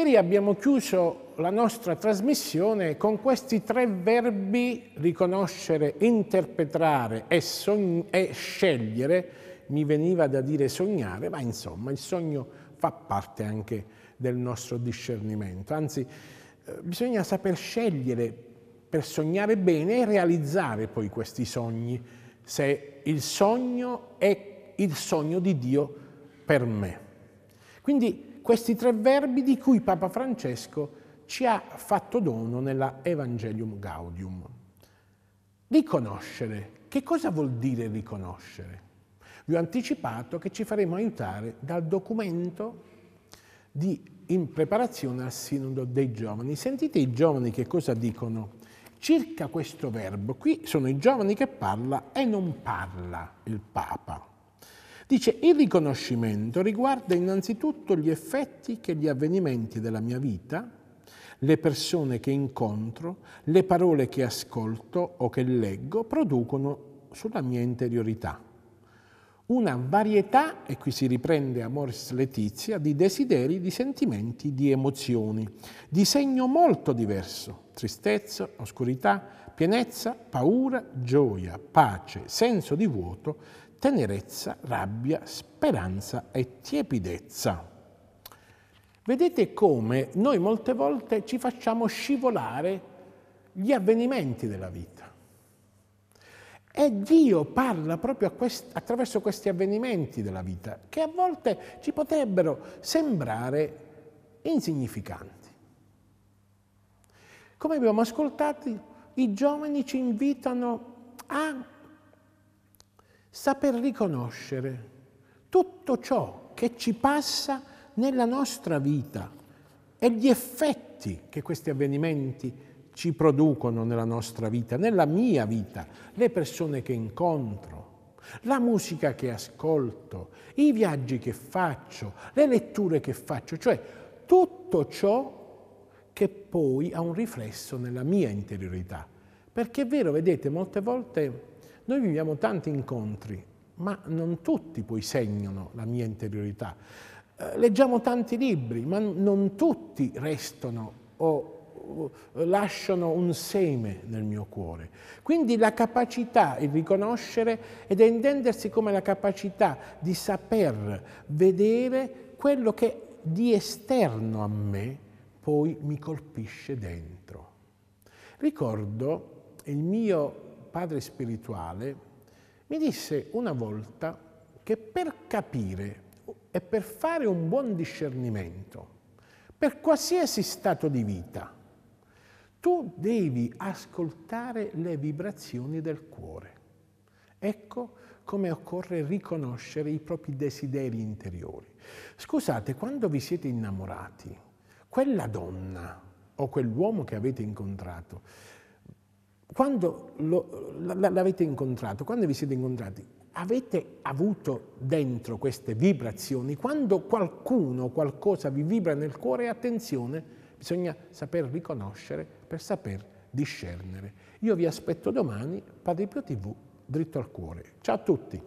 Ieri abbiamo chiuso la nostra trasmissione con questi tre verbi riconoscere, interpretare e, e, scegliere. Mi veniva da dire sognare, ma insomma il sogno fa parte anche del nostro discernimento. Anzi, eh, bisogna saper scegliere per sognare bene e realizzare poi questi sogni, se il sogno è il sogno di Dio per me. Quindi questi tre verbi di cui Papa Francesco ci ha fatto dono nella Evangelium Gaudium. Riconoscere. Che cosa vuol dire riconoscere? Vi ho anticipato che ci faremo aiutare dal documento di, in preparazione al Sinodo dei giovani. Sentite i giovani che cosa dicono circa questo verbo. Qui sono i giovani che parla e non parla il Papa. Dice, il riconoscimento riguarda innanzitutto gli effetti che gli avvenimenti della mia vita, le persone che incontro, le parole che ascolto o che leggo producono sulla mia interiorità. Una varietà, e qui si riprende Amoris Letizia, di desideri, di sentimenti, di emozioni, di segno molto diverso, tristezza, oscurità, pienezza, paura, gioia, pace, senso di vuoto, tenerezza, rabbia, speranza e tiepidezza. Vedete come noi molte volte ci facciamo scivolare gli avvenimenti della vita. E Dio parla proprio quest attraverso questi avvenimenti della vita, che a volte ci potrebbero sembrare insignificanti. Come abbiamo ascoltato, i giovani ci invitano a saper riconoscere tutto ciò che ci passa nella nostra vita e gli effetti che questi avvenimenti ci producono nella nostra vita, nella mia vita, le persone che incontro, la musica che ascolto, i viaggi che faccio, le letture che faccio, cioè tutto ciò che poi ha un riflesso nella mia interiorità. Perché è vero, vedete, molte volte noi viviamo tanti incontri, ma non tutti poi segnano la mia interiorità. Eh, leggiamo tanti libri, ma non tutti restano o lasciano un seme nel mio cuore. Quindi la capacità, il riconoscere ed intendersi come la capacità di saper vedere quello che di esterno a me poi mi colpisce dentro. Ricordo il mio padre spirituale, mi disse una volta che per capire e per fare un buon discernimento, per qualsiasi stato di vita, tu devi ascoltare le vibrazioni del cuore. Ecco come occorre riconoscere i propri desideri interiori. Scusate, quando vi siete innamorati, quella donna o quell'uomo che avete incontrato, quando l'avete incontrato, quando vi siete incontrati, avete avuto dentro queste vibrazioni? Quando qualcuno o qualcosa vi vibra nel cuore, attenzione, bisogna saper riconoscere per saper discernere. Io vi aspetto domani, Padre Pio TV, dritto al cuore. Ciao a tutti!